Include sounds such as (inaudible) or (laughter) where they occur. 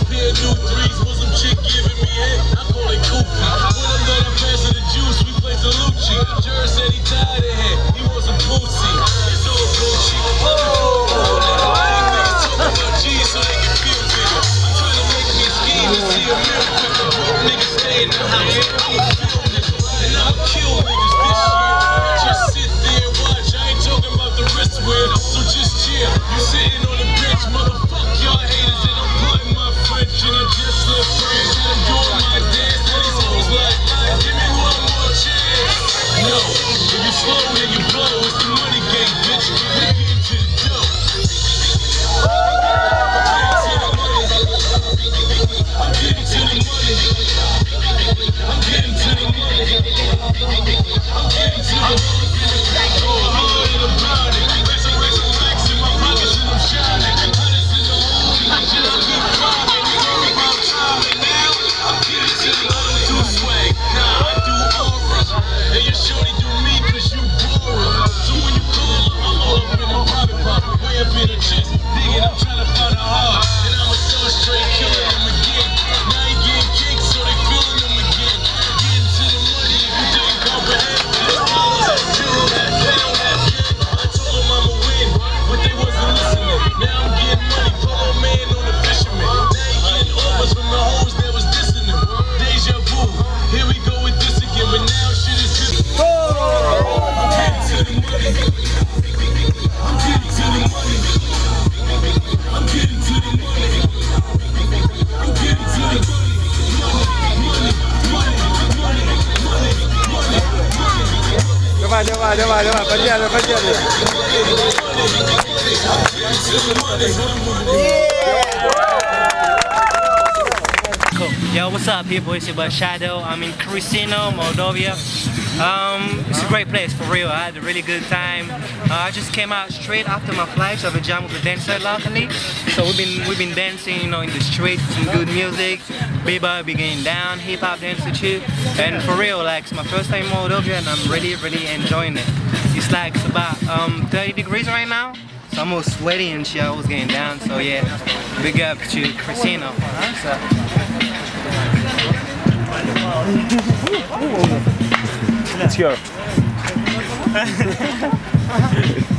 Pair new threes with some chick giving давай, давай, давай, давай, подъяли, подъяли. Yo, what's up? people? It's your boy Shaadow. I'm in Chisinau, Moldova. Um, it's a great place for real. I had a really good time. Uh, I just came out straight after my flight, so I've been jamming with a dancer luckily. So we've been we've been dancing, you know, in the streets, some good music, bebop, beginning down, hip hop dancing too. And for real, like it's my first time in Moldova, and I'm really really enjoying it. It's like it's about um, 30 degrees right now. So I'm all sweaty and shit. I was getting down. So yeah, big up to Christina. Huh? So, It's go. (laughs)